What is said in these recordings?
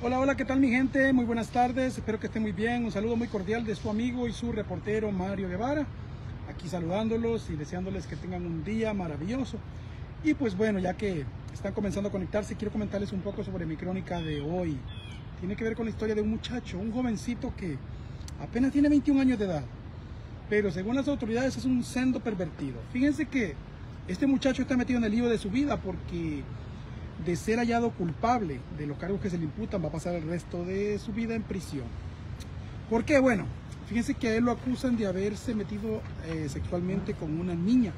Hola, hola, ¿qué tal mi gente? Muy buenas tardes, espero que estén muy bien. Un saludo muy cordial de su amigo y su reportero Mario Guevara. Aquí saludándolos y deseándoles que tengan un día maravilloso. Y pues bueno, ya que están comenzando a conectarse, quiero comentarles un poco sobre mi crónica de hoy. Tiene que ver con la historia de un muchacho, un jovencito que apenas tiene 21 años de edad, pero según las autoridades es un sendo pervertido. Fíjense que este muchacho está metido en el lío de su vida porque de ser hallado culpable de los cargos que se le imputan, va a pasar el resto de su vida en prisión. ¿Por qué? Bueno, fíjense que a él lo acusan de haberse metido eh, sexualmente con una niña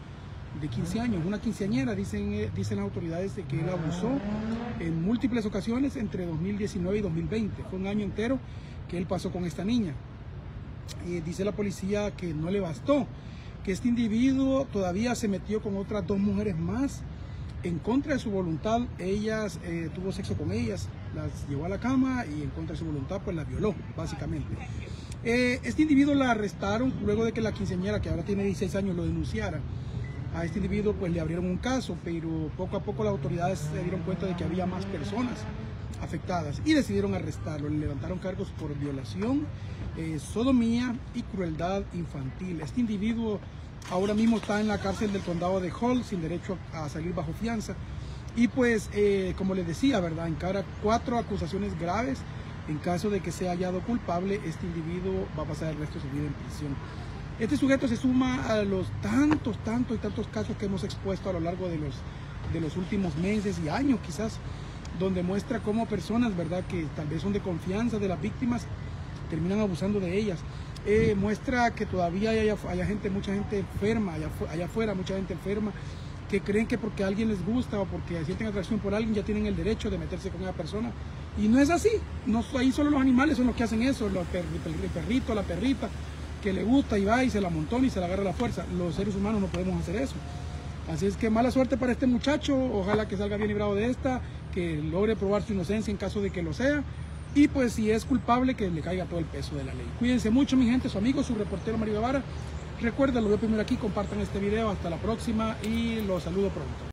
de 15 años, una quinceañera, dicen, eh, dicen las autoridades de que él abusó en múltiples ocasiones entre 2019 y 2020. Fue un año entero que él pasó con esta niña. Y dice la policía que no le bastó, que este individuo todavía se metió con otras dos mujeres más en contra de su voluntad, ellas eh, tuvo sexo con ellas, las llevó a la cama y en contra de su voluntad pues las violó, básicamente. Eh, este individuo la arrestaron luego de que la quinceañera, que ahora tiene 16 años, lo denunciara. A este individuo pues le abrieron un caso, pero poco a poco las autoridades se dieron cuenta de que había más personas afectadas y decidieron arrestarlo. Le levantaron cargos por violación, eh, sodomía y crueldad infantil. Este individuo ahora mismo está en la cárcel del condado de Hall sin derecho a salir bajo fianza. Y pues, eh, como les decía, ¿verdad? Encara cuatro acusaciones graves. En caso de que sea hallado culpable, este individuo va a pasar el resto de su vida en prisión. Este sujeto se suma a los tantos, tantos y tantos casos que hemos expuesto a lo largo de los, de los últimos meses y años quizás, donde muestra cómo personas, ¿verdad?, que tal vez son de confianza de las víctimas, terminan abusando de ellas. Eh, muestra que todavía hay, hay, gente, mucha gente enferma, allá, allá, afuera mucha gente enferma, que creen que porque a alguien les gusta o porque sienten atracción por alguien ya tienen el derecho de meterse con esa persona. Y no es así, no, ahí solo los animales son los que hacen eso, los per, el perrito, la perrita, que le gusta y va y se la montona y se la agarra la fuerza. Los seres humanos no podemos hacer eso. Así es que mala suerte para este muchacho, ojalá que salga bien librado de esta, que logre probar su inocencia en caso de que lo sea y pues si es culpable que le caiga todo el peso de la ley. Cuídense mucho mi gente, su amigo, su reportero Mario Guevara. Recuerden, lo veo primero aquí, compartan este video, hasta la próxima y los saludo pronto.